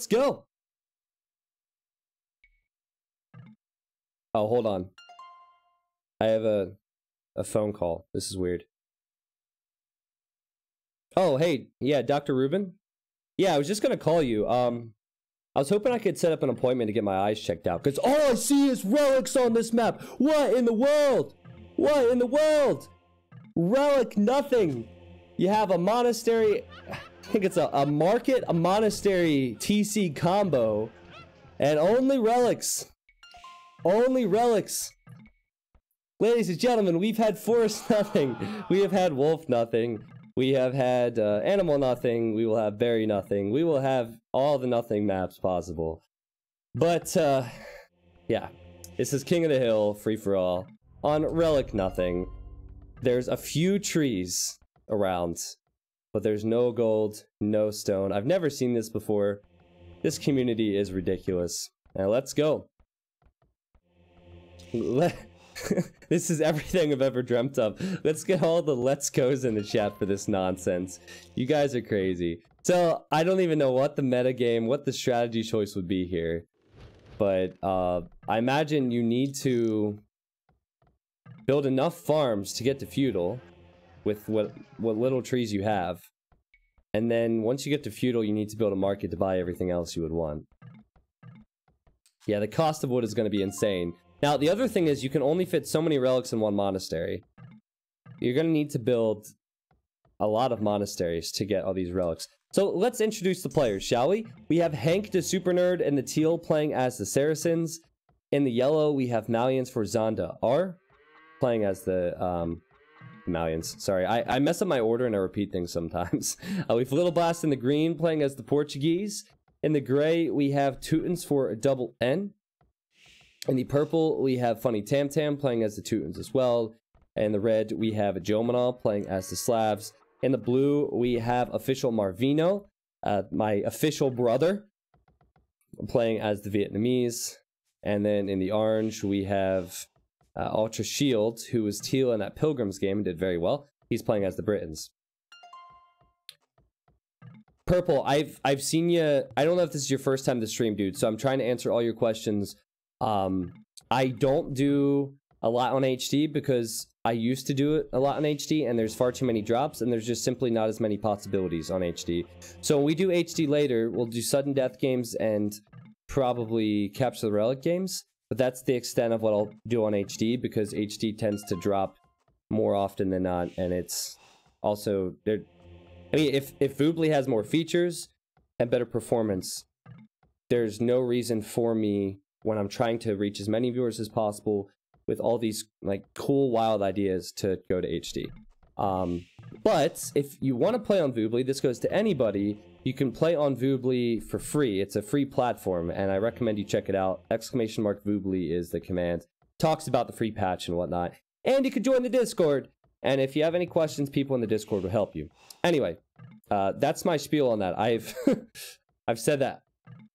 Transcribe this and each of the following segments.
Let's go. Oh, hold on. I have a a phone call. This is weird. Oh, hey, yeah, Dr. Rubin? Yeah, I was just gonna call you. Um, I was hoping I could set up an appointment to get my eyes checked out, because all I see is relics on this map. What in the world? What in the world? Relic nothing. You have a monastery, I think it's a, a market, a monastery TC combo, and only relics. Only relics. Ladies and gentlemen, we've had forest nothing. We have had wolf nothing. We have had uh, animal nothing. We will have berry nothing. We will have all the nothing maps possible. But, uh, yeah. This is King of the Hill, free for all. On Relic nothing. There's a few trees around, but there's no gold, no stone. I've never seen this before. This community is ridiculous. Now let's go. Let this is everything I've ever dreamt of. Let's get all the let's goes in the chat for this nonsense. You guys are crazy. So I don't even know what the meta game, what the strategy choice would be here. But uh, I imagine you need to build enough farms to get to feudal with what what little trees you have. And then once you get to feudal, you need to build a market to buy everything else you would want. Yeah, the cost of wood is going to be insane. Now, the other thing is you can only fit so many relics in one monastery. You're going to need to build a lot of monasteries to get all these relics. So let's introduce the players, shall we? We have Hank the Super Nerd in the teal playing as the Saracens. In the yellow, we have Malians for Zonda R playing as the um, Malians. Sorry, I, I mess up my order and I repeat things sometimes. uh, we have Little Blast in the green playing as the Portuguese. In the gray, we have Teutons for a double N. In the purple, we have Funny Tam Tam playing as the Teutons as well. In the red, we have Jomanal playing as the Slavs. In the blue, we have official Marvino, uh, my official brother, playing as the Vietnamese. And then in the orange, we have uh, Ultra Shield, who was teal in that Pilgrims game and did very well. He's playing as the Britons. Purple, I've I've seen you. I don't know if this is your first time to stream, dude. So I'm trying to answer all your questions um, I don't do a lot on HD because I used to do it a lot on HD and there's far too many drops and there's just simply not as many possibilities on HD. So when we do HD later, we'll do sudden death games and probably capture the relic games. But that's the extent of what I'll do on HD because HD tends to drop more often than not and it's also there I mean if if Voobly has more features and better performance, there's no reason for me when I'm trying to reach as many viewers as possible with all these like cool wild ideas to go to HD. Um, but if you want to play on Voobly, this goes to anybody. You can play on Voobly for free. It's a free platform, and I recommend you check it out. Exclamation mark Voobly is the command. Talks about the free patch and whatnot. And you can join the Discord. And if you have any questions, people in the Discord will help you. Anyway, uh, that's my spiel on that. I've I've said that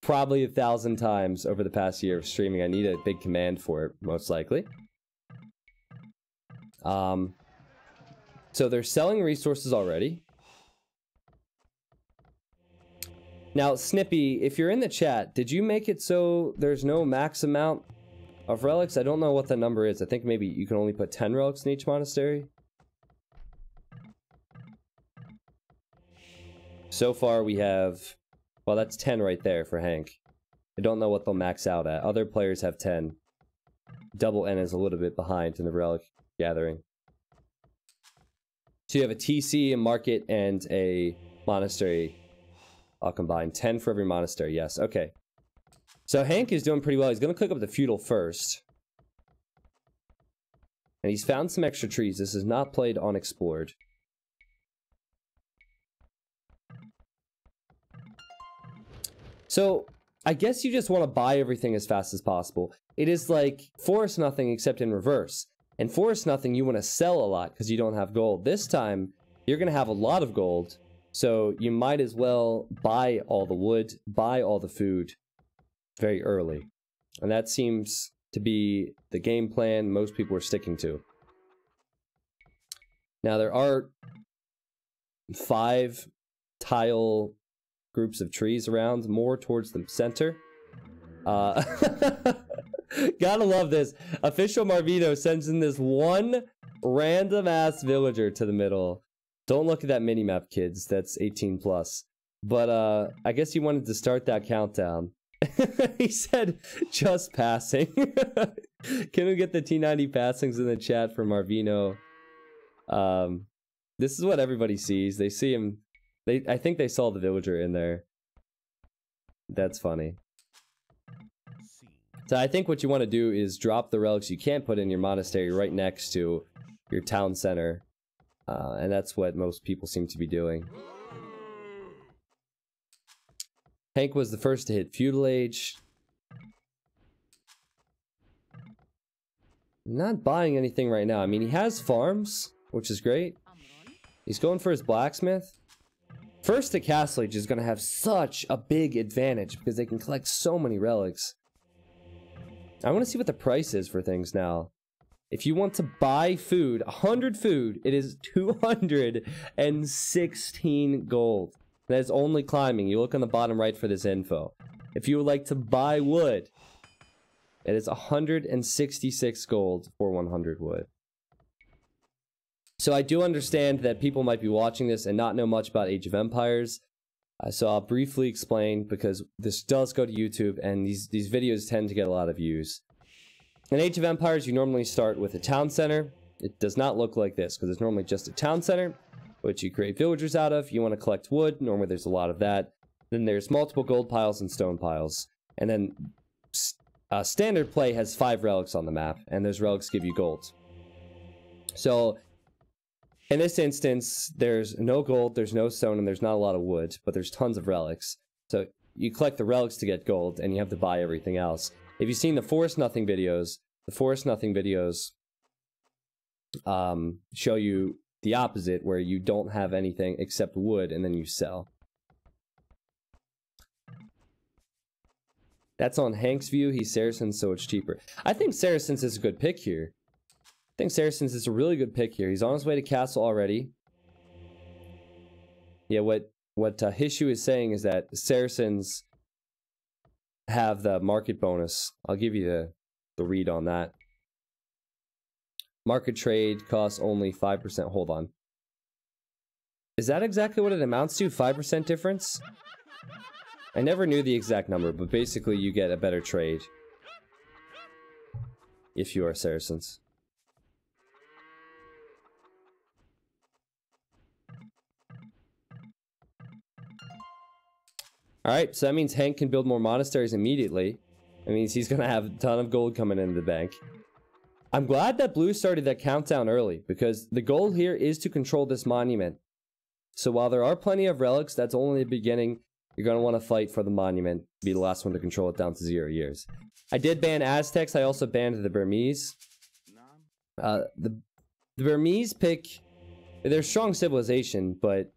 probably a thousand times over the past year of streaming. I need a big command for it, most likely. Um, so they're selling resources already. Now, Snippy, if you're in the chat, did you make it so there's no max amount of relics? I don't know what the number is. I think maybe you can only put 10 relics in each monastery. So far, we have well, that's 10 right there for Hank. I don't know what they'll max out at. Other players have 10. Double N is a little bit behind in the Relic Gathering. So you have a TC, a market, and a monastery all combine. 10 for every monastery, yes. Okay. So Hank is doing pretty well. He's going to click up the feudal first. And he's found some extra trees. This is not played unexplored. So I guess you just want to buy everything as fast as possible. It is like forest nothing except in reverse. And forest nothing, you want to sell a lot because you don't have gold. This time, you're going to have a lot of gold. So you might as well buy all the wood, buy all the food very early. And that seems to be the game plan most people are sticking to. Now there are five tile groups of trees around, more towards the center. Uh, gotta love this. Official Marvino sends in this one random ass villager to the middle. Don't look at that mini map, kids. That's 18 plus. But uh, I guess he wanted to start that countdown. he said, just passing. Can we get the T90 passings in the chat for Marvino? Um, this is what everybody sees. They see him. They, I think they saw the villager in there. That's funny. So I think what you want to do is drop the relics you can't put in your monastery right next to your town center. Uh, and that's what most people seem to be doing. Hank was the first to hit feudal age. Not buying anything right now. I mean, he has farms, which is great. He's going for his blacksmith. First to Castle Age is going to have such a big advantage because they can collect so many relics. I want to see what the price is for things now. If you want to buy food, 100 food, it is 216 gold. That is only climbing. You look on the bottom right for this info. If you would like to buy wood, it is 166 gold for 100 wood. So I do understand that people might be watching this and not know much about Age of Empires. Uh, so I'll briefly explain because this does go to YouTube and these, these videos tend to get a lot of views. In Age of Empires, you normally start with a town center. It does not look like this because it's normally just a town center, which you create villagers out of. You want to collect wood. Normally there's a lot of that. Then there's multiple gold piles and stone piles. And then uh, standard play has five relics on the map, and those relics give you gold. So in this instance, there's no gold, there's no stone, and there's not a lot of wood, but there's tons of relics. So you collect the relics to get gold, and you have to buy everything else. If you've seen the Forest Nothing videos, the Forest Nothing videos um, show you the opposite, where you don't have anything except wood, and then you sell. That's on Hank's view. He's Saracens, so it's cheaper. I think Saracens is a good pick here. I think Saracens is a really good pick here. He's on his way to castle already. Yeah, what what uh, Hishu is saying is that Saracens have the market bonus. I'll give you the, the read on that. Market trade costs only 5%. Hold on. Is that exactly what it amounts to? 5% difference? I never knew the exact number, but basically you get a better trade. If you are Saracens. All right, so that means Hank can build more monasteries immediately. That means he's going to have a ton of gold coming into the bank. I'm glad that Blue started that countdown early, because the goal here is to control this monument. So while there are plenty of relics, that's only the beginning. You're going to want to fight for the monument, be the last one to control it down to zero years. I did ban Aztecs, I also banned the Burmese. Uh, the, the Burmese pick, they're strong civilization, but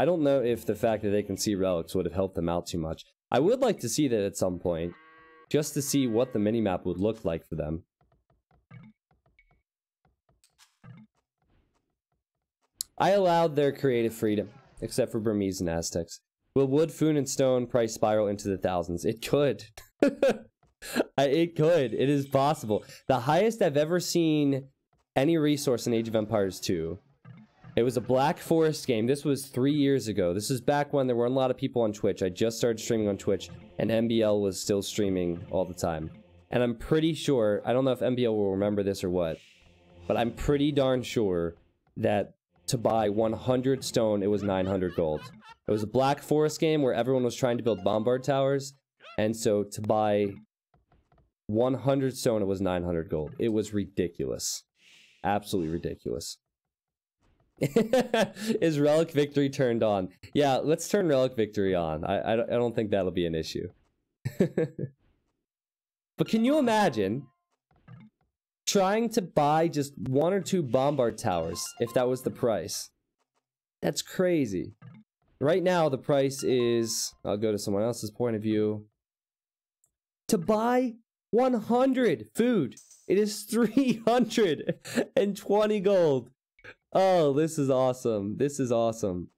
I don't know if the fact that they can see relics would have helped them out too much. I would like to see that at some point, just to see what the minimap would look like for them. I allowed their creative freedom, except for Burmese and Aztecs. Will wood, food, and stone price spiral into the thousands? It could. it could. It is possible. The highest I've ever seen any resource in Age of Empires 2 it was a Black Forest game. This was three years ago. This is back when there weren't a lot of people on Twitch. I just started streaming on Twitch, and MBL was still streaming all the time. And I'm pretty sure, I don't know if MBL will remember this or what, but I'm pretty darn sure that to buy 100 stone, it was 900 gold. It was a Black Forest game where everyone was trying to build bombard towers, and so to buy 100 stone, it was 900 gold. It was ridiculous. Absolutely ridiculous. Is Relic Victory turned on? Yeah, let's turn Relic Victory on. I, I, I don't think that'll be an issue. but can you imagine trying to buy just one or two Bombard Towers if that was the price? That's crazy. Right now, the price is... I'll go to someone else's point of view. To buy 100 food, it is 320 gold. Oh, this is awesome. This is awesome.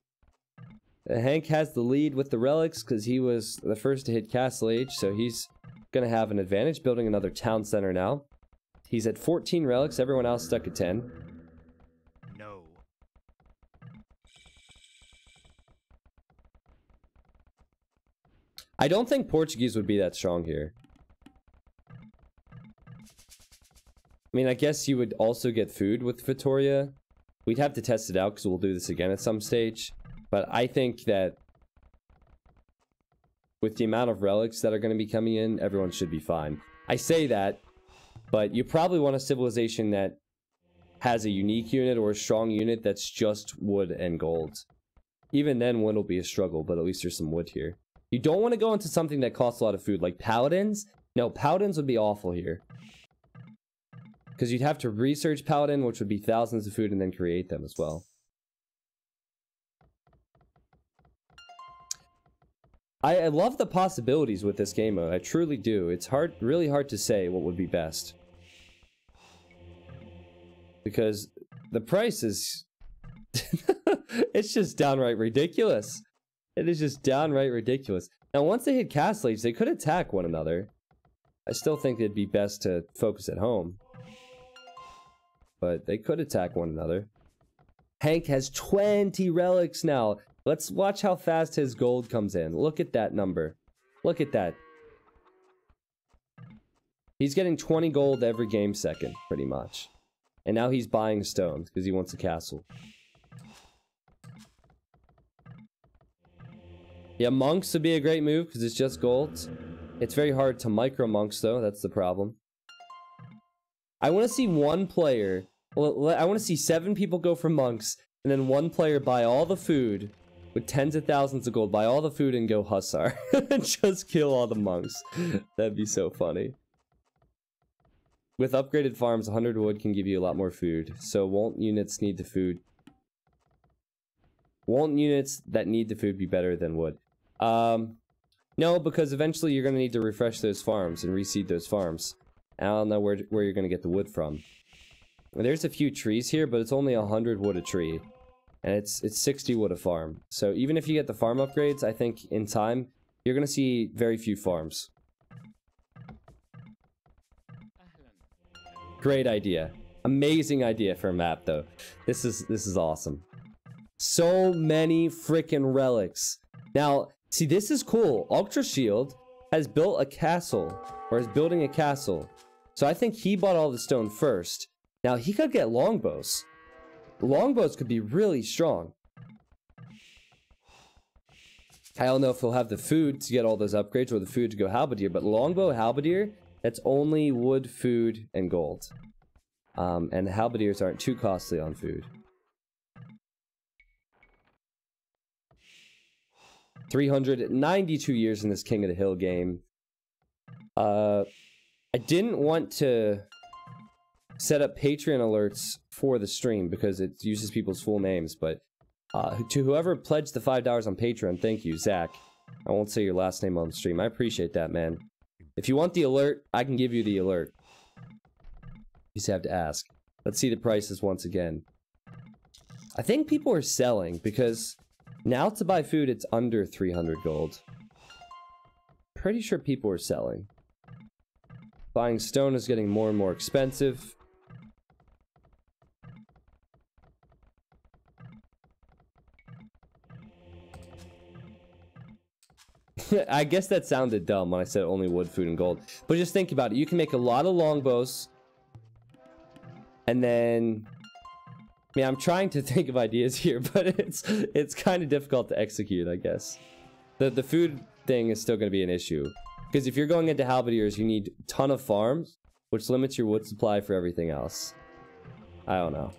Uh, Hank has the lead with the relics because he was the first to hit Castle Age, so he's going to have an advantage building another town center now. He's at 14 relics, everyone else stuck at 10. No. I don't think Portuguese would be that strong here. I mean, I guess you would also get food with Feitoria. We'd have to test it out because we'll do this again at some stage. But I think that with the amount of relics that are going to be coming in, everyone should be fine. I say that, but you probably want a civilization that has a unique unit or a strong unit that's just wood and gold. Even then, wood will be a struggle, but at least there's some wood here. You don't want to go into something that costs a lot of food, like paladins. No, paladins would be awful here. Because you'd have to research paladin, which would be thousands of food, and then create them as well. I, I love the possibilities with this game mode. I truly do. It's hard, really hard to say what would be best. Because the price is... it's just downright ridiculous. It is just downright ridiculous. Now, once they hit Castleage, they could attack one another. I still think it'd be best to focus at home. But they could attack one another. Hank has 20 relics now. Let's watch how fast his gold comes in. Look at that number. Look at that. He's getting 20 gold every game second, pretty much. And now he's buying stones because he wants a castle. Yeah, monks would be a great move because it's just gold. It's very hard to micro monks though, that's the problem. I want to see one player, well, I want to see seven people go for monks, and then one player buy all the food with tens of thousands of gold, buy all the food and go Hussar. and just kill all the monks. That'd be so funny. With upgraded farms, 100 wood can give you a lot more food. So won't units need the food? Won't units that need the food be better than wood? Um, no, because eventually you're going to need to refresh those farms and reseed those farms. I don't know where, where you're going to get the wood from. There's a few trees here, but it's only 100 wood a tree and it's it's 60 wood a farm. So even if you get the farm upgrades, I think in time you're gonna see very few farms. Great idea. Amazing idea for a map though. This is this is awesome. So many freaking relics. Now, see this is cool. Ultra Shield has built a castle or is building a castle. So I think he bought all the stone first. Now he could get longbows longbows could be really strong. I don't know if he'll have the food to get all those upgrades or the food to go halberdier, but longbow halberdier, that's only wood, food, and gold. Um, and halberdiers aren't too costly on food. 392 years in this King of the Hill game. Uh, I didn't want to set up Patreon alerts for the stream because it uses people's full names. But uh, to whoever pledged the $5 on Patreon, thank you, Zach. I won't say your last name on the stream. I appreciate that, man. If you want the alert, I can give you the alert. You just have to ask. Let's see the prices once again. I think people are selling because now to buy food, it's under 300 gold. Pretty sure people are selling. Buying stone is getting more and more expensive. I guess that sounded dumb when I said only wood, food, and gold. But just think about it. You can make a lot of longbows. And then... I mean, I'm trying to think of ideas here, but it's it's kind of difficult to execute, I guess. The, the food thing is still going to be an issue. Because if you're going into halberdiers, you need a ton of farms, which limits your wood supply for everything else. I don't know.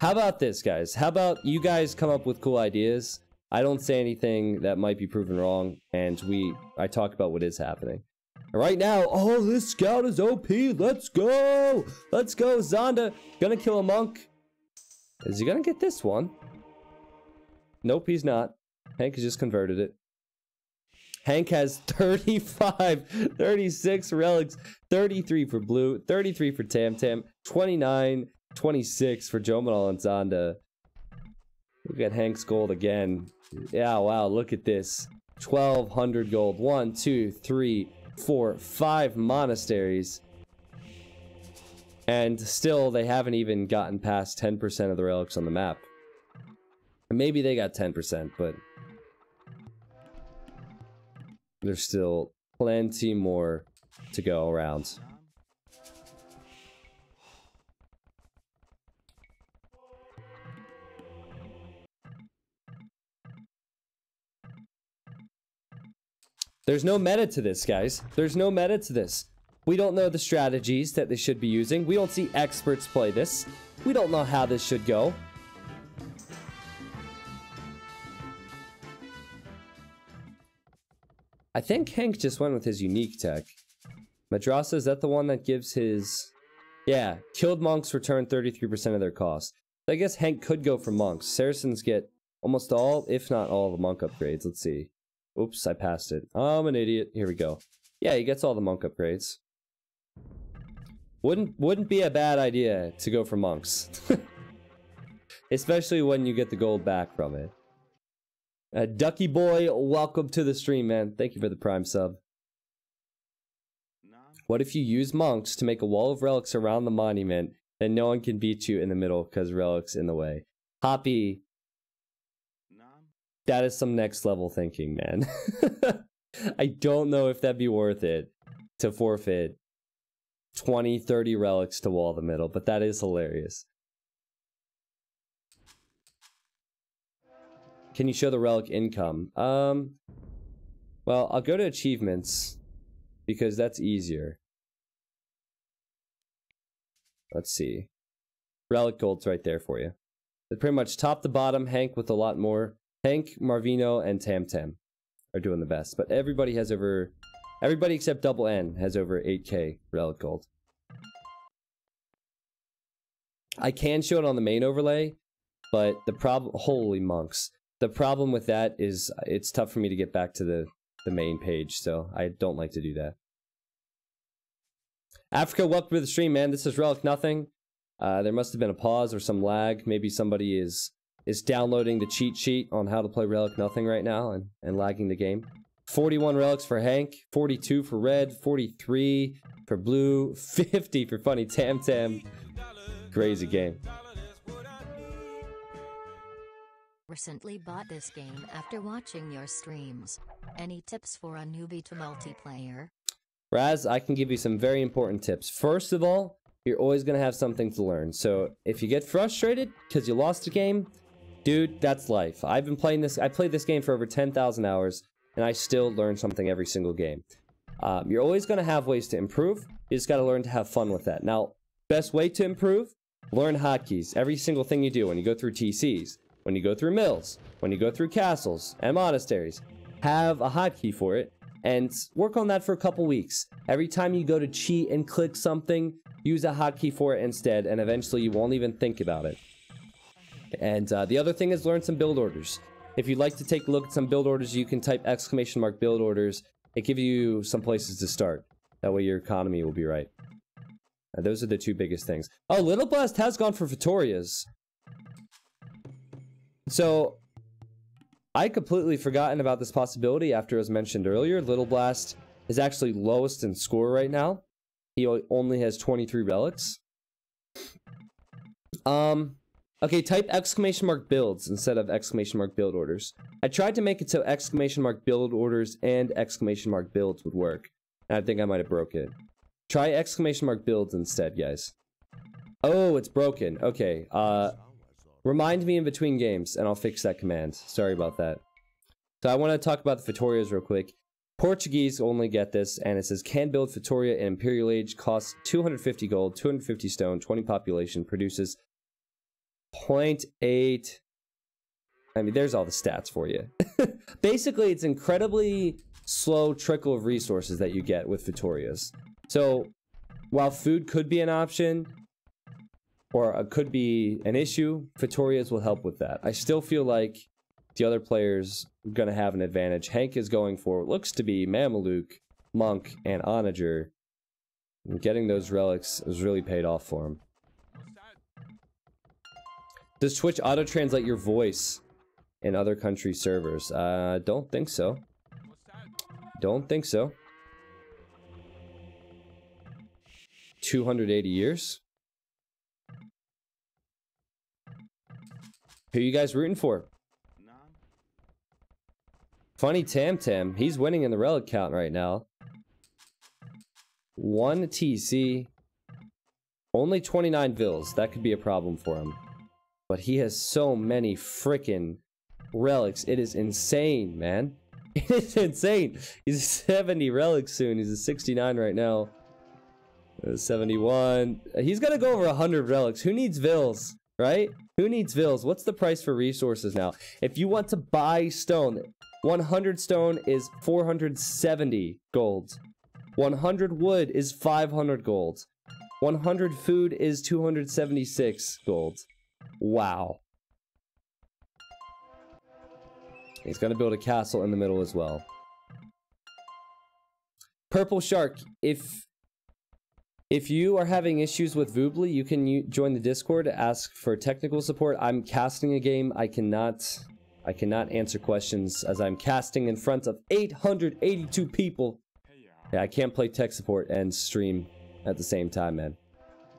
How about this, guys? How about you guys come up with cool ideas? I don't say anything that might be proven wrong, and we I talk about what is happening. Right now, oh, this scout is OP. Let's go. Let's go. Zonda gonna kill a monk. Is he gonna get this one? Nope, he's not. Hank has just converted it. Hank has 35, 36 relics, 33 for blue, 33 for Tam Tam, 29, 26 for Jomanal and Zonda. Look at Hank's gold again. Yeah, wow, look at this. 1200 gold. One, two, three, four, five monasteries. And still, they haven't even gotten past 10% of the relics on the map. Maybe they got 10%, but there's still plenty more to go around. There's no meta to this, guys. There's no meta to this. We don't know the strategies that they should be using. We don't see experts play this. We don't know how this should go. I think Hank just went with his unique tech. Madrasa, is that the one that gives his... Yeah, killed monks return 33% of their cost. I guess Hank could go for monks. Saracens get almost all, if not all, the monk upgrades. Let's see. Oops, I passed it. I'm an idiot. Here we go. Yeah, he gets all the monk upgrades. Wouldn't wouldn't be a bad idea to go for monks. Especially when you get the gold back from it. Uh, Ducky Boy, welcome to the stream, man. Thank you for the prime sub. What if you use monks to make a wall of relics around the monument, then no one can beat you in the middle because relics in the way? Hoppy, that is some next level thinking, man. I don't know if that'd be worth it to forfeit 20, 30 relics to wall the middle, but that is hilarious. Can you show the relic income? Um, well, I'll go to achievements because that's easier. Let's see. Relic gold's right there for you. They're pretty much top to bottom, Hank with a lot more. Hank, Marvino, and Tam Tam are doing the best, but everybody has over Everybody except Double N has over 8k relic gold. I can show it on the main overlay, but the problem, holy monks. The problem with that is it's tough for me to get back to the, the main page, so I don't like to do that. Africa, welcome to the stream, man. This is Relic Nothing. Uh, there must have been a pause or some lag. Maybe somebody is is downloading the cheat sheet on how to play Relic Nothing right now and, and lagging the game. 41 relics for Hank, 42 for Red, 43 for Blue, 50 for Funny Tam Tam. Crazy game. Recently bought this game after watching your streams. Any tips for a newbie to multiplayer? Raz, I can give you some very important tips. First of all, you're always going to have something to learn. So if you get frustrated because you lost a game, dude, that's life. I've been playing this, I played this game for over 10,000 hours and I still learn something every single game. Um, you're always going to have ways to improve. You just got to learn to have fun with that. Now, best way to improve, learn hotkeys. Every single thing you do when you go through TCs, when you go through mills, when you go through castles and monasteries, have a hotkey for it and work on that for a couple weeks. Every time you go to cheat and click something, use a hotkey for it instead, and eventually you won't even think about it. And uh, the other thing is learn some build orders. If you'd like to take a look at some build orders, you can type exclamation mark build orders. It gives you some places to start. That way your economy will be right. Uh, those are the two biggest things. Oh, Little Blast has gone for Feitorias. So, I completely forgotten about this possibility after it was mentioned earlier. Little Blast is actually lowest in score right now. He only has 23 relics. Um, Okay, type exclamation mark builds instead of exclamation mark build orders. I tried to make it so exclamation mark build orders and exclamation mark builds would work. And I think I might have broke it. Try exclamation mark builds instead, guys. Oh, it's broken. Okay, uh, remind me in between games and I'll fix that command. Sorry about that. So I want to talk about the Feitorias real quick. Portuguese only get this, and it says can build Feitoria in Imperial Age, costs 250 gold, 250 stone, 20 population, produces 0.8. I mean, there's all the stats for you. Basically, it's incredibly slow trickle of resources that you get with Feitorias. So, while food could be an option, or uh, could be an issue, Feitorias will help with that. I still feel like the other players are going to have an advantage. Hank is going for what looks to be Mameluke, Monk, and Onager. And getting those relics has really paid off for him. Does Twitch auto-translate your voice? in other country servers? Uh, don't think so. Don't think so. 280 years? Who you guys rooting for? Funny Tam Tam. He's winning in the relic count right now. One TC. Only 29 vills. That could be a problem for him. But he has so many freaking relics. It is insane, man. It is insane. He's 70 relics soon. He's a 69 right now. Uh, 71. He's gonna go over 100 relics. Who needs vills, right? Who needs vills? What's the price for resources now? If you want to buy stone, 100 stone is 470 gold. 100 wood is 500 gold. 100 food is 276 gold. Wow. He's going to build a castle in the middle as well. Purple Shark, if if you are having issues with Voobly, you can join the Discord, to ask for technical support. I'm casting a game. I cannot I cannot answer questions as I'm casting in front of 882 people. Yeah, I can't play tech support and stream at the same time, man.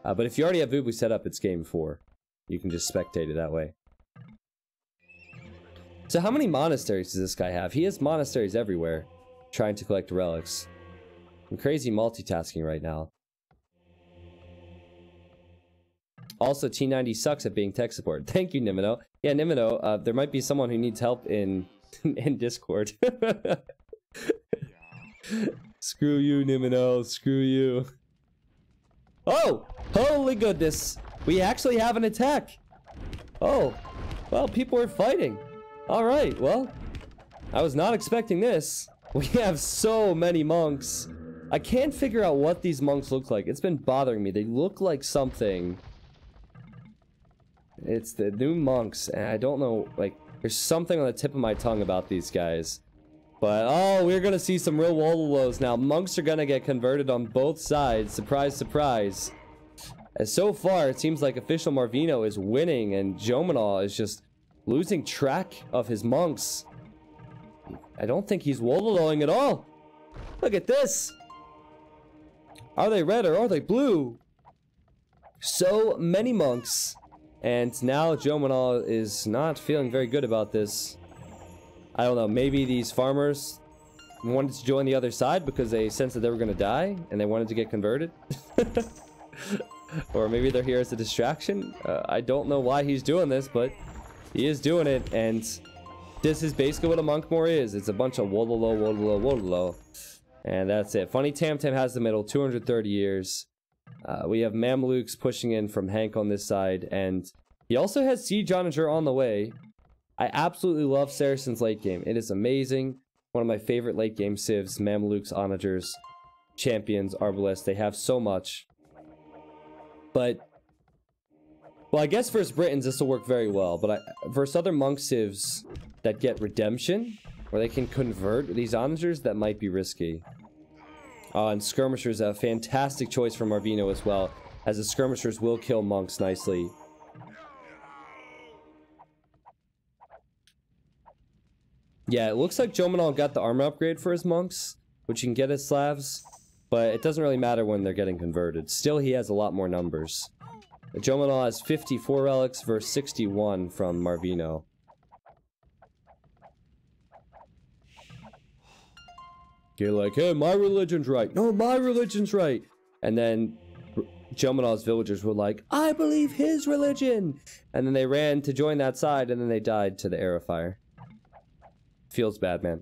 Uh, but if you already have Voobly set up, it's game four. You can just spectate it that way. So how many monasteries does this guy have? He has monasteries everywhere, trying to collect relics. I'm crazy multitasking right now. Also, T90 sucks at being tech support. Thank you, Nimino. Yeah, Nimino, uh, there might be someone who needs help in in Discord. Screw you, Nimino. Screw you. Oh! Holy goodness! We actually have an attack! Oh. Well, people are fighting. Alright, well. I was not expecting this. We have so many monks. I can't figure out what these monks look like. It's been bothering me. They look like something. It's the new monks, and I don't know, like, there's something on the tip of my tongue about these guys. But, oh, we're gonna see some real Wololos now. Monks are gonna get converted on both sides. Surprise, surprise. As so far, it seems like official Marvino is winning, and Jomanal is just losing track of his monks. I don't think he's Wololoing at all. Look at this. Are they red or are they blue? So many monks. And now Jomanal is not feeling very good about this. I don't know, maybe these farmers wanted to join the other side because they sensed that they were going to die and they wanted to get converted. or maybe they're here as a distraction. Uh, I don't know why he's doing this, but he is doing it. And this is basically what a monk more is. It's a bunch of wololo, wololo, wololo. And that's it. Funny Tam Tam has the middle, 230 years. Uh, we have Mamluks pushing in from Hank on this side, and he also has Siege Onager on the way. I absolutely love Saracen's late game. It is amazing. One of my favorite late game civs, Mamluks, Onagers, Champions, Arbalests. They have so much. But, well, I guess versus Britons this will work very well, but I, versus other monk that get redemption, where they can convert these Onagers, that might be risky. Uh, and Skirmishers, a fantastic choice for Marvino as well, as the Skirmishers will kill monks nicely. Yeah, it looks like Jomanal got the armor upgrade for his monks, which you can get as Slavs, but it doesn't really matter when they're getting converted. Still, he has a lot more numbers. Jomanal has 54 relics versus 61 from Marvino. You're like, hey, my religion's right. No, my religion's right. And then Jomanal's villagers were like, I believe his religion. And then they ran to join that side, and then they died to the arrow fire. Feels bad, man.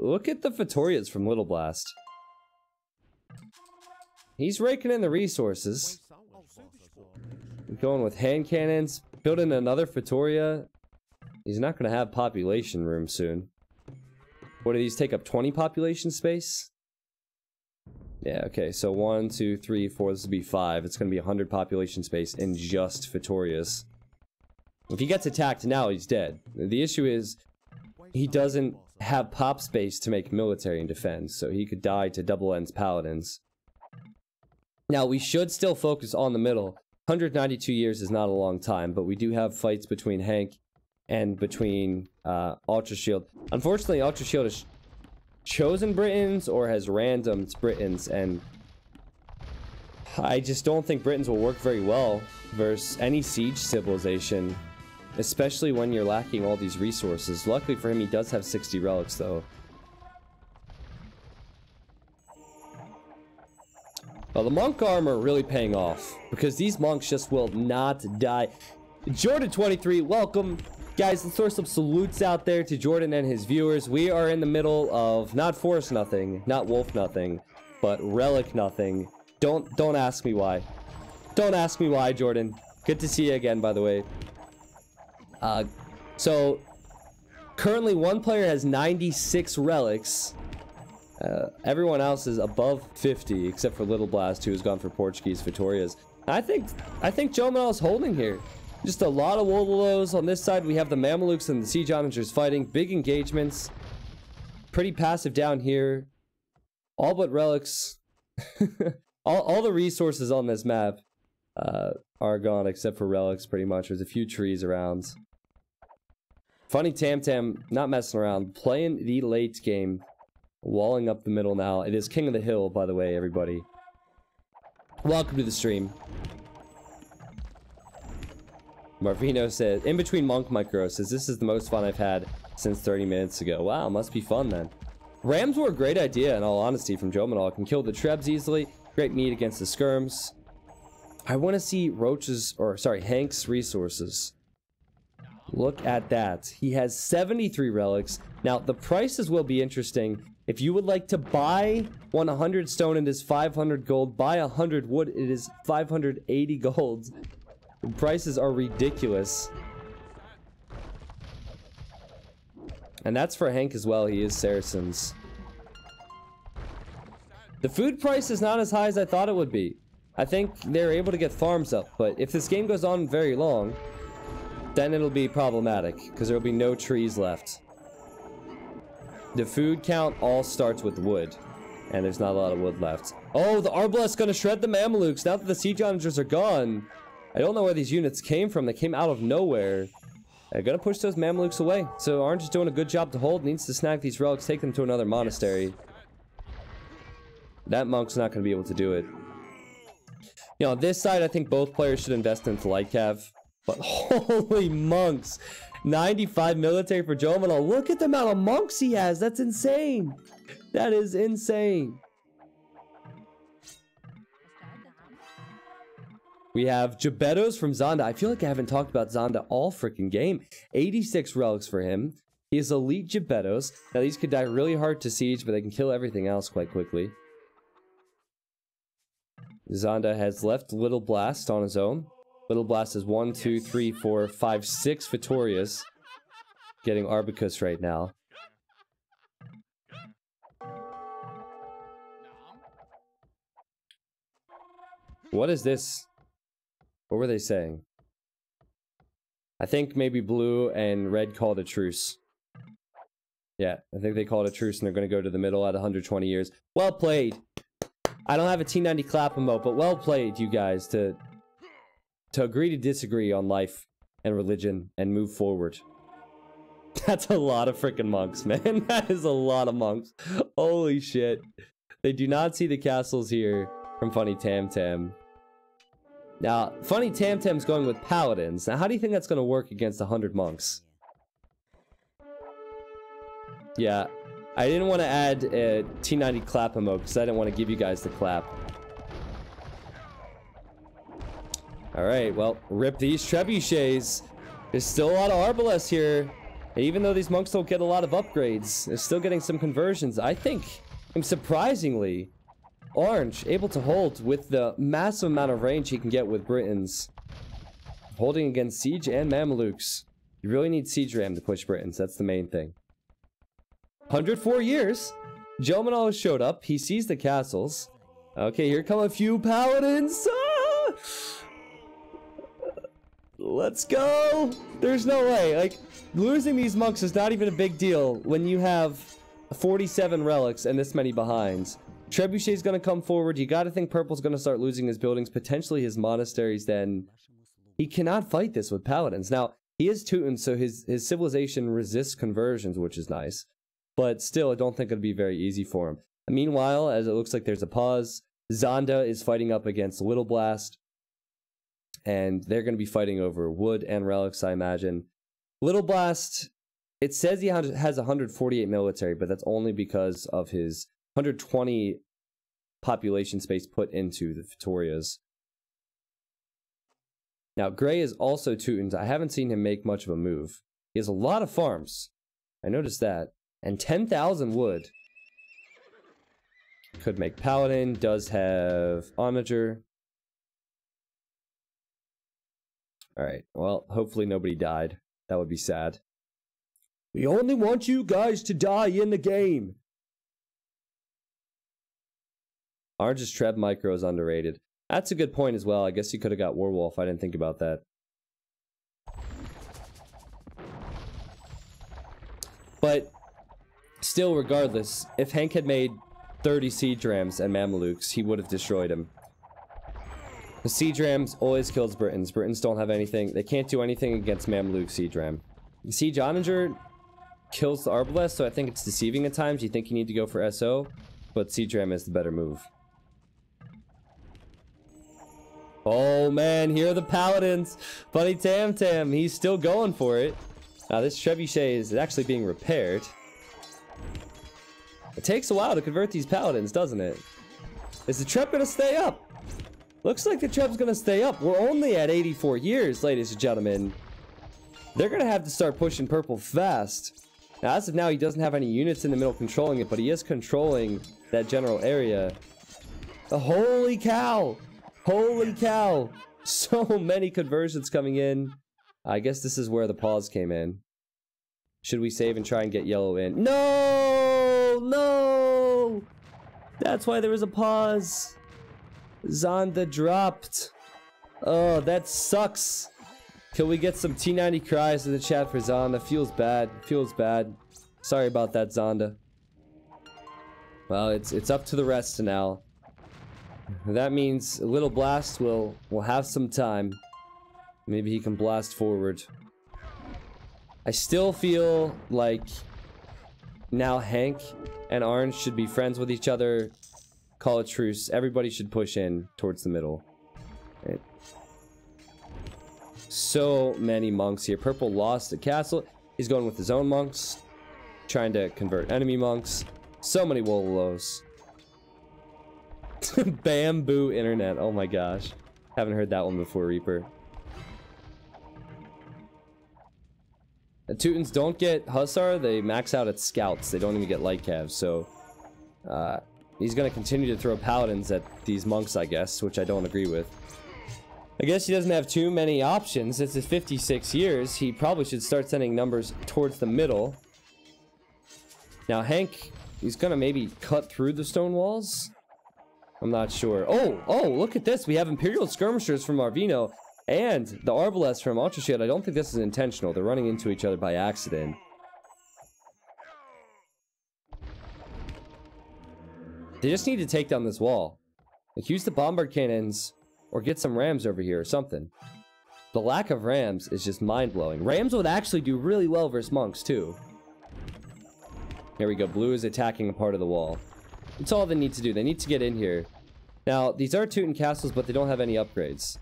Look at the Feitorias from Little Blast. He's raking in the resources. Going with hand cannons, building another Feitoria. He's not going to have population room soon. What do these take up? 20 population space? Yeah, okay, so one, two, three, four, this would be five. It's going to be 100 population space in just Feitorias. If he gets attacked now, he's dead. The issue is, he doesn't have pop space to make military and defense, so he could die to Double N's paladins. Now, we should still focus on the middle. 192 years is not a long time, but we do have fights between Hank and between uh, Ultra Shield. Unfortunately, Ultra Shield has chosen Britons or has randomed Britons, and I just don't think Britons will work very well versus any siege civilization, especially when you're lacking all these resources. Luckily for him, he does have 60 relics, though. Well, the monk armor really paying off because these monks just will not die. Jordan23, welcome. Guys, let's throw some salutes out there to Jordan and his viewers. We are in the middle of not forest Nothing, not Wolf Nothing, but Relic Nothing. Don't don't ask me why. Don't ask me why, Jordan. Good to see you again, by the way. Uh, so currently one player has 96 relics. Uh, everyone else is above 50, except for Little Blast, who has gone for Portuguese Feitorias. I think I think Joe is holding here. Just a lot of Wololos on this side. We have the Mamelukes and the Siege Onagers fighting. Big engagements. Pretty passive down here. All but relics. all, all the resources on this map uh, are gone except for relics pretty much. There's a few trees around. Funny Tam Tam, not messing around, playing the late game, walling up the middle now. It is King of the Hill, by the way, everybody. Welcome to the stream. Marvino says, in between Monk Micro says, this is the most fun I've had since 30 minutes ago. Wow, must be fun then. Rams were a great idea, in all honesty, from Joe Manal. Can kill the Trebs easily. Great meat against the Skirms. I want to see Roach's, or sorry, Hank's resources. Look at that. He has 73 relics. Now, the prices will be interesting. If you would like to buy 100 stone, it is 500 gold. Buy 100 wood, it is 580 gold. The prices are ridiculous. And that's for Hank as well. He is Saracens. The food price is not as high as I thought it would be. I think they're able to get farms up, but if this game goes on very long, then it'll be problematic, because there'll be no trees left. The food count all starts with wood, and there's not a lot of wood left. Oh, the Arbalest's gonna shred the Mamelukes now that the Siege Onagers are gone. I don't know where these units came from. They came out of nowhere. I gotta push those Mamelukes away. So Orange is doing a good job to hold. Needs to snag these relics, take them to another monastery. That monk's not to be able to do it. You know, this side, I think both players should invest into light cav. But holy monks. 95 military for Jomanal. Look at the amount of monks he has. That's insane. That is insane. We have Gbetos from Zonda. I feel like I haven't talked about Zonda all freaking game. 86 relics for him. He has elite Gbetos. Now these could die really hard to siege, but they can kill everything else quite quickly. Zonda has left Little Blast on his own. Little Blast is one, two, three, four, five, six Feitorias. Getting Arquebus right now. What is this? What were they saying? I think maybe blue and red called a truce. Yeah, I think they called a truce and they're going to go to the middle at 120 years. Well played. I don't have a T90 clap emote, but well played, you guys, to to agree to disagree on life and religion and move forward. That's a lot of freaking monks, man. That is a lot of monks. Holy shit. They do not see the castles here from Funny Tam Tam. Now, Funny Tam Tam's going with paladins. Now, how do you think that's going to work against 100 monks? Yeah, I didn't want to add uh, a T90 clap emote because I didn't want to give you guys the clap. Alright, well, rip these trebuchets. There's still a lot of Arbalest here. And even though these monks don't get a lot of upgrades, they're still getting some conversions. I think, I'm surprisingly, Orange able to hold with the massive amount of range he can get with Britons. Holding against Siege and Mamelukes. You really need Siege Ram to push Britons, that's the main thing. 104 years. Joe showed up. He sees the castles. Okay, here come a few paladins. Let's go. There's no way. Like, losing these monks is not even a big deal when you have 47 relics and this many behinds. Trebuchet's to come forward. You got to think Purple's to start losing his buildings, potentially his monasteries. Then he cannot fight this with paladins. Now he is Teuton, so his his civilization resists conversions, which is nice. But still, I don't think it'll be very easy for him. Meanwhile, as it looks like there's a pause, Zonda is fighting up against Little Blast, and they're going to be fighting over wood and relics, I imagine. Little Blast, it says he has 148 military, but that's only because of his 120 population space put into the Feitorias. Now, Gray is also Teuton's. I haven't seen him make much of a move. He has a lot of farms. I noticed that. And 10,000 wood. Could make Paladin. Does have Onager. Alright, well, hopefully nobody died. That would be sad. We only want you guys to die in the game. Orange's Treb Micro is underrated. That's a good point as well. I guess you could have got Warwolf. I didn't think about that. But still, regardless, if Hank had made 30 Siege Rams and Mamelukes, he would have destroyed him. The Siege Rams always kills Britons. Britons don't have anything. They can't do anything against Siege Ram. Siege Onager kills the Arbalest, so I think it's deceiving at times. You think you need to go for SO, but Siege Ram is the better move. Oh man, here are the paladins. Buddy Tam Tam, he's still going for it. Now this trebuchet is actually being repaired. It takes a while to convert these paladins, doesn't it? Is the Treb gonna stay up? Looks like the Treb's gonna stay up. We're only at 84 years, ladies and gentlemen. They're gonna have to start pushing purple fast. Now, as of now, he doesn't have any units in the middle controlling it, but he is controlling that general area. The holy cow! Holy cow! So many conversions coming in. I guess this is where the pause came in. Should we save and try and get yellow in? No! No! That's why there was a pause. Zonda dropped. Oh, that sucks. Can we get some T90 cries in the chat for Zonda? Feels bad. Feels bad. Sorry about that, Zonda. Well, it's it's up to the rest now. That means Little Blast will, will have some time. Maybe he can blast forward. I still feel like now Hank and Orange should be friends with each other. Call a truce. Everybody should push in towards the middle. Right. So many monks here. Purple lost the castle. He's going with his own monks. Trying to convert enemy monks. So many Wololos. Bamboo internet. Oh my gosh. Haven't heard that one before, Reaper. The Teutons don't get Hussar. They max out at Scouts. They don't even get Light Cavs. So, uh, he's going to continue to throw Paladins at these monks, I guess, which I don't agree with. I guess he doesn't have too many options. It's his 56 years. He probably should start sending numbers towards the middle. Now, Hank, he's going to maybe cut through the stone walls. I'm not sure. Oh, oh, look at this. We have Imperial Skirmishers from Marvino and the Arbalest from Ultra Shield. I don't think this is intentional. They're running into each other by accident. They just need to take down this wall. Like, use the bombard cannons or get some rams over here or something. The lack of rams is just mind-blowing. Rams would actually do really well versus monks, too. Here we go. Blue is attacking a part of the wall. That's all they need to do. They need to get in here. Now, these are Teuton castles, but they don't have any upgrades.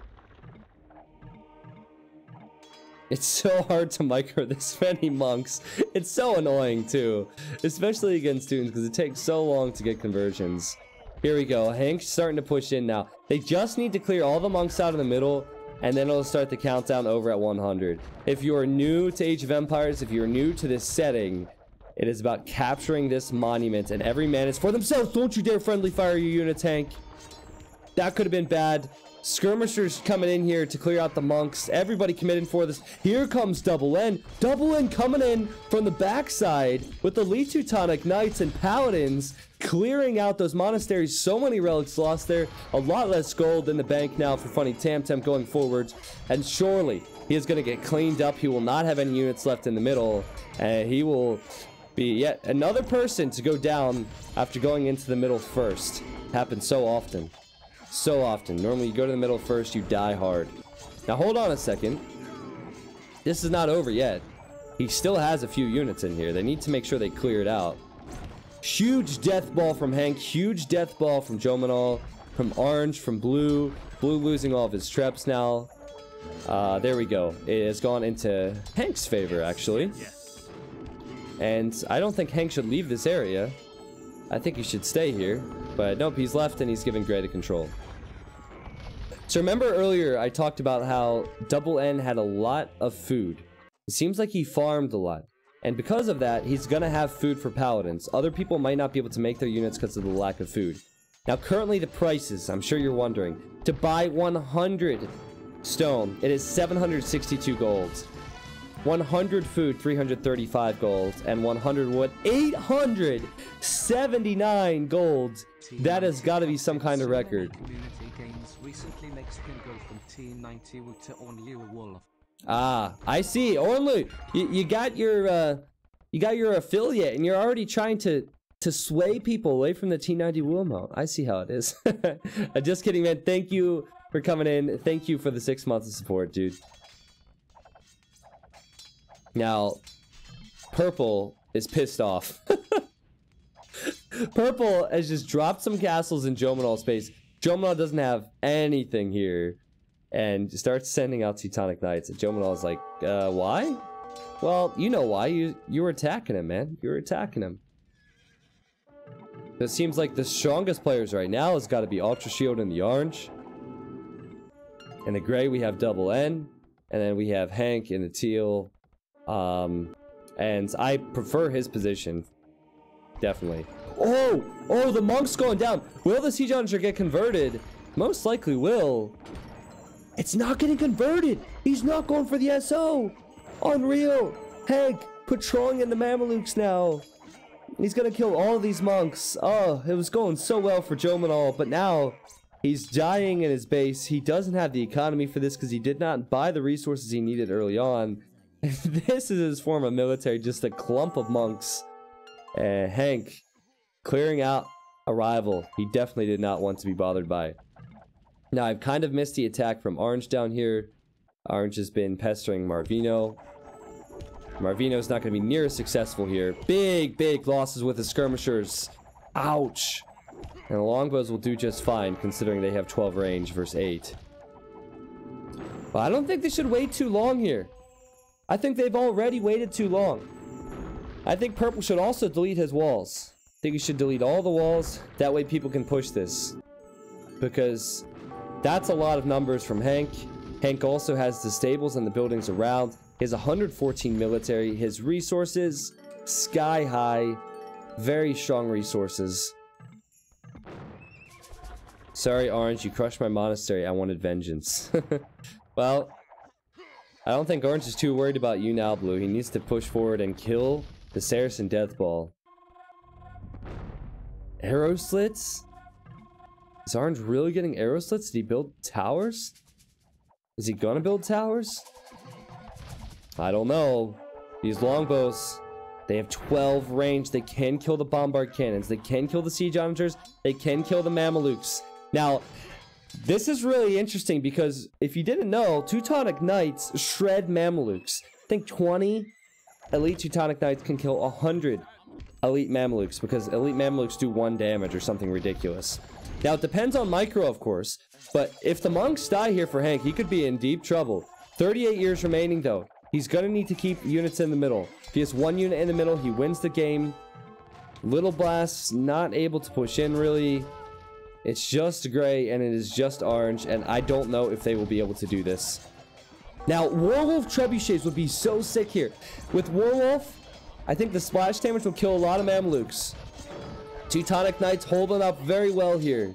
It's so hard to micro this many monks. It's so annoying, too. Especially against Teutons, because it takes so long to get conversions. Here we go. Hank's starting to push in now. They just need to clear all the monks out in the middle, and then it'll start the countdown over at 100. If you are new to Age of Empires, if you're new to this setting, it is about capturing this monument, and every man is for themselves. Don't you dare friendly fire your unit tank. That could have been bad. Skirmishers coming in here to clear out the monks. Everybody committing for this. Here comes Double N. Double N coming in from the backside with the Lee Teutonic Knights and Paladins clearing out those monasteries. So many relics lost there. A lot less gold in the bank now for Funny Tamtam going forward. And surely he is going to get cleaned up. He will not have any units left in the middle. And he will be yet another person to go down after going into the middle first. Happens so often. So often. Normally you go to the middle first, you die hard. Now hold on a second. This is not over yet. He still has a few units in here. They need to make sure they clear it out. Huge death ball from Hank. Huge death ball from Jomanal. From Orange, from Blue. Blue losing all of his traps now. Uh, there we go. It has gone into Hank's favor, actually. And I don't think Hank should leave this area. I think he should stay here. But nope, he's left and he's given greater control. So remember earlier I talked about how Double N had a lot of food. It seems like he farmed a lot. And because of that, he's gonna have food for paladins. Other people might not be able to make their units because of the lack of food. Now currently the prices, I'm sure you're wondering. To buy 100 stone, it is 762 gold. 100 food, 335 gold. And 100 wood, 879 gold. That has got to be some kind of record. Community Games recently makes him go from T90 Wood to only Wolf. Ah, I see. Orlu, you, you got your uh, you got your affiliate, and you're already trying to to sway people away from the T90 Wilmo. I see how it is. Just kidding, man. Thank you for coming in. Thank you for the six months of support, dude. Now, Purple is pissed off. Purple has just dropped some castles in Jomanal space. Jomanal doesn't have anything here. And starts sending out Teutonic Knights. And is like, uh, why? Well, you know why. You you were attacking him, man. You were attacking him. It seems like the strongest players right now has got to be Ultra Shield in the orange. In the gray, we have Double N. And then we have Hank in the teal. Um, and I prefer his position. Definitely. Oh! Oh, the monk's going down. Will the Siege Hunter get converted? Most likely will. It's not getting converted. He's not going for the SO. Unreal. Hank patrolling in the Mamelukes now. He's gonna kill all these monks. Oh, it was going so well for Jomanal, but now he's dying in his base. He doesn't have the economy for this because he did not buy the resources he needed early on. this is his form of military, just a clump of monks. And Hank clearing out a rival he definitely did not want to be bothered by. Now, I've kind of missed the attack from Orange down here. Orange has been pestering Marvino. Marvino's not going to be near as successful here. Big, big losses with the skirmishers. Ouch. And the longbows will do just fine, considering they have 12 range versus 8. But I don't think they should wait too long here. I think they've already waited too long. I think Purple should also delete his walls. I think he should delete all the walls. That way people can push this. Because that's a lot of numbers from Hank. Hank also has the stables and the buildings around. He has 114 military. His resources, sky high. Very strong resources. Sorry, Orange, you crushed my monastery. I wanted vengeance. well, I don't think Orange is too worried about you now, Blue. He needs to push forward and kill the Saracen Death Ball. Arrow slits? Is Orange really getting arrow slits? Did he build towers? Is he gonna build towers? I don't know. These longbows, they have 12 range. They can kill the bombard cannons. They can kill the siege onagers. They can kill the Mamelukes. Now, this is really interesting because if you didn't know, Teutonic Knights shred Mamelukes. I think 20 elite Teutonic Knights can kill 100 elite Mamelukes because elite Mamelukes do one damage or something ridiculous. Now, it depends on micro, of course, but if the monks die here for Hank, he could be in deep trouble. 38 years remaining, though. He's gonna need to keep units in the middle. If he has one unit in the middle, he wins the game. Little Blast's not able to push in, really. It's just gray, and it is just orange, and I don't know if they will be able to do this. Now, Warwolf Trebuchets would be so sick here. With Warwolf, I think the splash damage will kill a lot of Mamelukes. Teutonic Knights holding up very well here.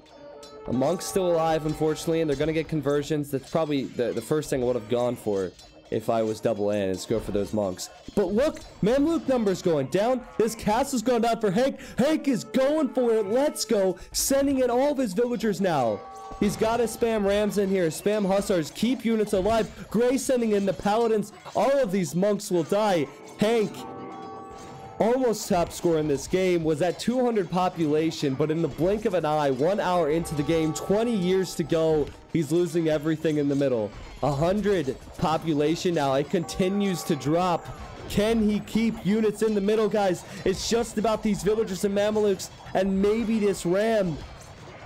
A monk's still alive, unfortunately, and they're going to get conversions. That's probably the, the first thing I would have gone for if I was double N, is go for those monks. But look, Mamluk numbers going down. This castle's going down for Hank. Hank is going for it. Let's go. Sending in all of his villagers now. He's got to spam rams in here, spam hussars, keep units alive. Gray sending in the paladins. All of these monks will die. Hank almost top score in this game, was at 200 population, but in the blink of an eye, one hour into the game, 20 years to go, he's losing everything in the middle. 100 population now, it continues to drop. Can he keep units in the middle, guys? It's just about these villagers and Mamelukes, and maybe this Ram.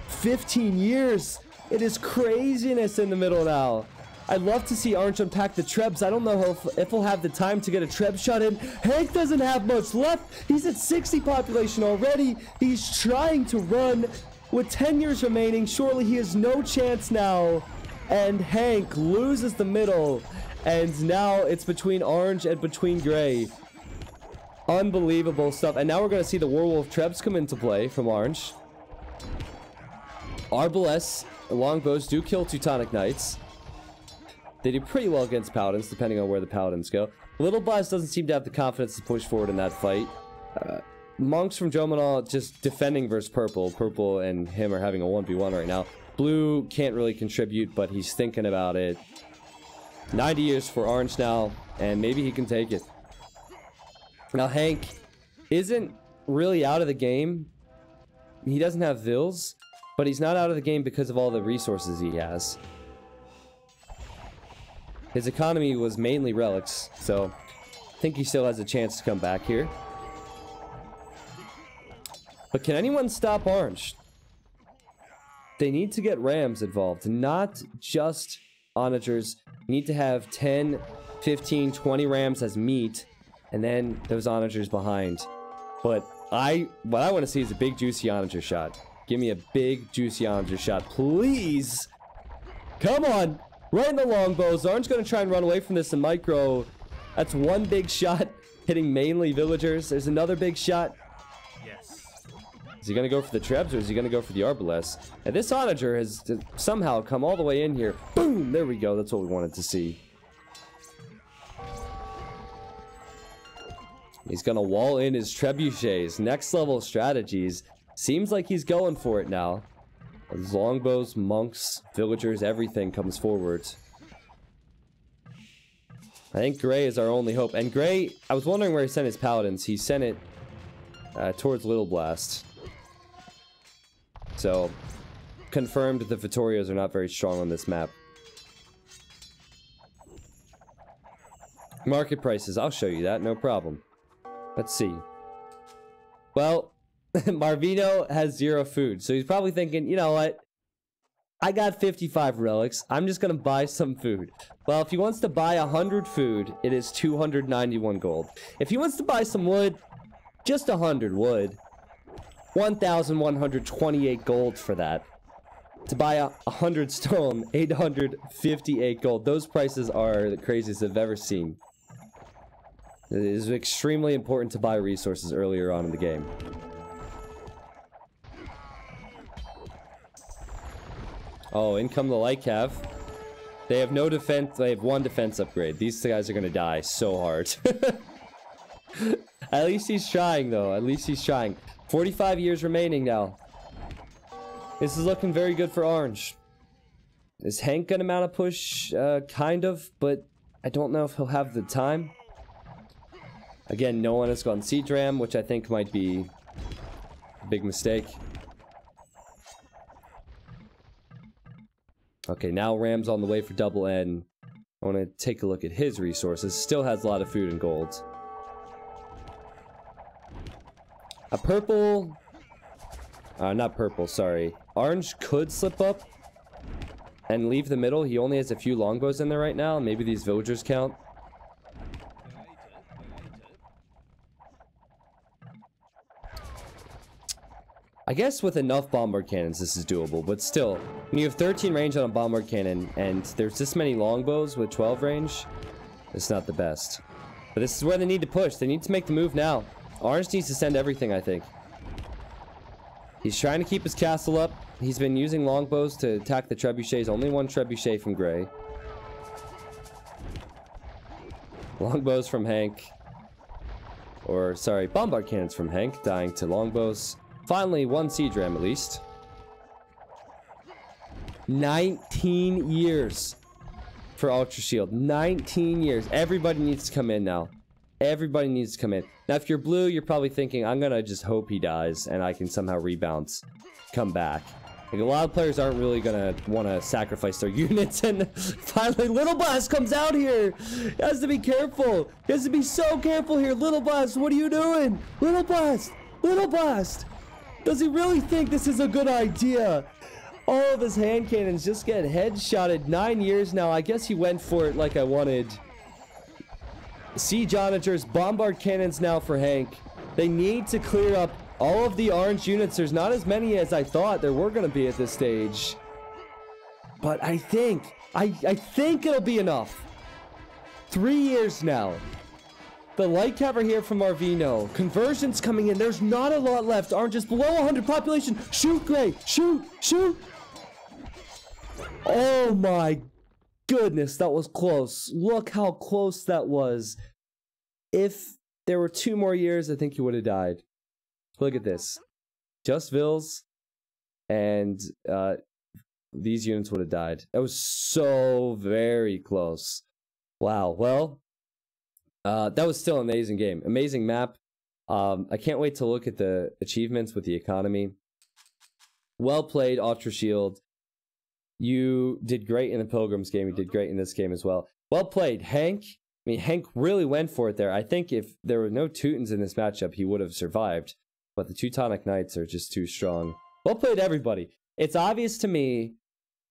15 years. It is craziness in the middle now. I'd love to see Orange unpack the Trebs. I don't know if, if he'll have the time to get a Treb shot in. Hank doesn't have much left. He's at 60 population already. He's trying to run. With 10 years remaining, surely he has no chance now. And Hank loses the middle. And now it's between Orange and between Gray. Unbelievable stuff. And now we're going to see the Warwolf Trebs come into play from Orange. Arbalest, longbows do kill Teutonic Knights. They do pretty well against Paladins, depending on where the Paladins go. Little Blast doesn't seem to have the confidence to push forward in that fight. Uh, Monks from Jomanal just defending versus Purple. Purple and him are having a 1v1 right now. Blue can't really contribute, but he's thinking about it. 90 years for Orange now, and maybe he can take it. Now, Hank isn't really out of the game. He doesn't have Vils, but he's not out of the game because of all the resources he has. His economy was mainly relics, so I think he still has a chance to come back here. But can anyone stop Orange? They need to get Rams involved, not just Onagers. You need to have 10, 15, 20 Rams as meat, and then those Onagers behind. But I, what I want to see is a big juicy Onager shot. Give me a big juicy Onager shot, please. Come on. Right in the longbow. Zarn's going to try and run away from this in micro. That's one big shot hitting mainly villagers. There's another big shot. Yes. Is he going to go for the Trebs or is he going to go for the Arbalest? And this Onager has somehow come all the way in here. Boom! There we go. That's what we wanted to see. He's going to wall in his trebuchets. Next level strategies. Seems like he's going for it now. Longbows, monks, villagers, everything comes forward. I think Gray is our only hope. And Gray, I was wondering where he sent his paladins. He sent it uh, towards Little Blast. So, confirmed the Feitorias are not very strong on this map. Market prices, I'll show you that, no problem. Let's see. Well, Marvino has zero food, so he's probably thinking, you know what? I got 55 relics. I'm just going to buy some food. Well, if he wants to buy 100 food, it is 291 gold. If he wants to buy some wood, just 100 wood. 1,128 gold for that. To buy a 100 stone, 858 gold. Those prices are the craziest I've ever seen. It is extremely important to buy resources earlier on in the game. Oh, in come the Light Cav. They have no defense. They have one defense upgrade. These guys are going to die so hard. At least he's trying, though. At least he's trying. 45 years remaining now. This is looking very good for Orange. Is Hank going to mount a push? Uh, kind of, but I don't know if he'll have the time. Again, no one has gone Siege Ram, which I think might be a big mistake. Okay, now Ram's on the way for double N. I want to take a look at his resources. Still has a lot of food and gold. A purple... Uh, not purple, sorry. Orange could slip up and leave the middle. He only has a few longbows in there right now. Maybe these villagers count. I guess with enough bombard cannons, this is doable, but still, when you have 13 range on a bombard cannon, and there's this many longbows with 12 range, it's not the best. But this is where they need to push. They need to make the move now. Orange needs to send everything, I think. He's trying to keep his castle up. He's been using longbows to attack the trebuchets. Only one trebuchet from Gray. Longbows from Hank. Or, sorry, bombard cannons from Hank, dying to longbows. Finally, one siege ram at least. 19 years for Ultra Shield. 19 years. Everybody needs to come in now. Everybody needs to come in. Now, if you're blue, you're probably thinking, I'm gonna just hope he dies and I can somehow rebound, come back. Like, a lot of players aren't really gonna want to sacrifice their units, and finally, Little Blast comes out here. He has to be careful. He has to be so careful here. Little Blast, what are you doing? Little Blast, Little Blast. Does he really think this is a good idea? All of his hand cannons just get headshotted. Nine years now. I guess he went for it like I wanted. Siege onagers, bombard cannons now for Hank. They need to clear up all of the orange units. There's not as many as I thought there were going to be at this stage. But I think, I, I think it'll be enough. Three years now. The light cover here from Marvino. Conversions coming in. There's not a lot left. Orange is below 100 population. Shoot, Gray. Shoot, shoot. Oh my goodness, that was close. Look how close that was. If there were two more years, I think he would have died. Look at this. Just Vils and uh, these units would have died. That was so very close. Wow. Well, uh, that was still an amazing game. Amazing map. Um, I can't wait to look at the achievements with the economy. Well played, Ultra Shield. You did great in the Pilgrims game. You did great in this game as well. Well played, Hank. I mean, Hank really went for it there. I think if there were no Teutons in this matchup, he would have survived. But the Teutonic Knights are just too strong. Well played, everybody. It's obvious to me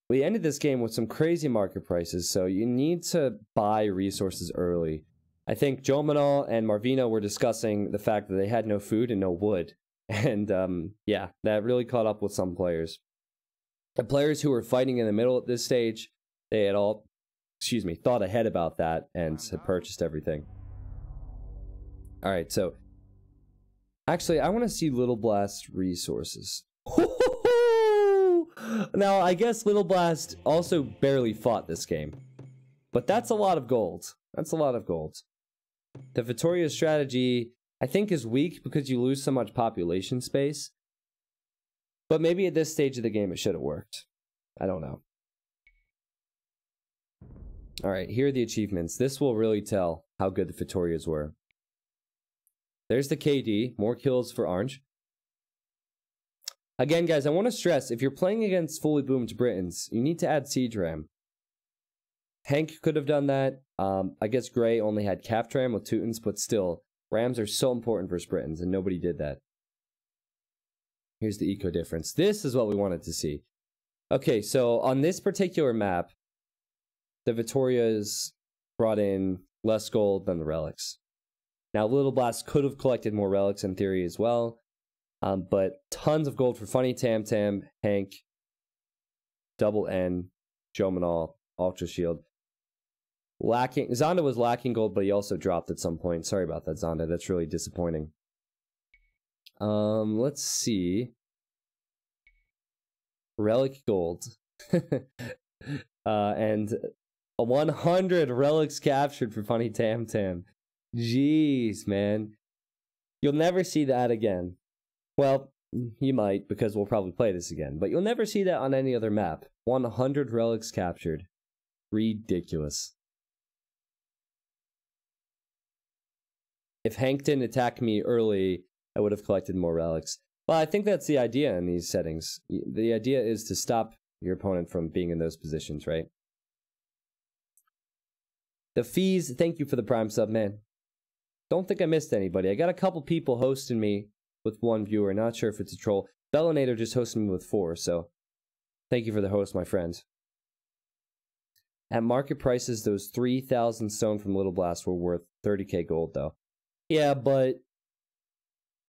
we ended this game with some crazy market prices, so you need to buy resources early. I think Joe Manal and Marvino were discussing the fact that they had no food and no wood. And um, yeah, that really caught up with some players. The players who were fighting in the middle at this stage, they had all, excuse me, thought ahead about that and had purchased everything. All right, so actually, I want to see Little Blast resources. now, I guess Little Blast also barely fought this game, but that's a lot of gold. That's a lot of gold. The Feitoria strategy, I think, is weak because you lose so much population space. But maybe at this stage of the game it should have worked. I don't know. Alright, here are the achievements. This will really tell how good the Feitorias were. There's the KD, more kills for Orange. Again, guys, I want to stress, if you're playing against fully boomed Britons, you need to add Siege Ram. Hank could have done that. Um, I guess Gray only had Capped Ram with Teutons, but still, Rams are so important versus Britons, and nobody did that. Here's the eco difference. This is what we wanted to see. Okay, so on this particular map, the Feitorias brought in less gold than the relics. Now, Little Blast could have collected more relics in theory as well, um, but tons of gold for Funny Tam Tam, Hank, Double N, Joe Manal, Ultra Shield. Lacking Zonda was lacking gold, but he also dropped at some point. Sorry about that, Zonda. That's really disappointing. Um, let's see. Relic gold. uh, and a 100 relics captured for Funny Tam Tam. Jeez, man. You'll never see that again. Well, you might, because we'll probably play this again, but you'll never see that on any other map. 100 relics captured. Ridiculous. If Hank didn't attack me early, I would have collected more relics. Well, I think that's the idea in these settings. The idea is to stop your opponent from being in those positions, right? The fees, thank you for the prime sub, man. Don't think I missed anybody. I got a couple people hosting me with one viewer. Not sure if it's a troll. Bellinator just hosted me with four, so thank you for the host, my friend. At market prices, those 3,000 stone from Little Blast were worth 30k gold, though. Yeah, but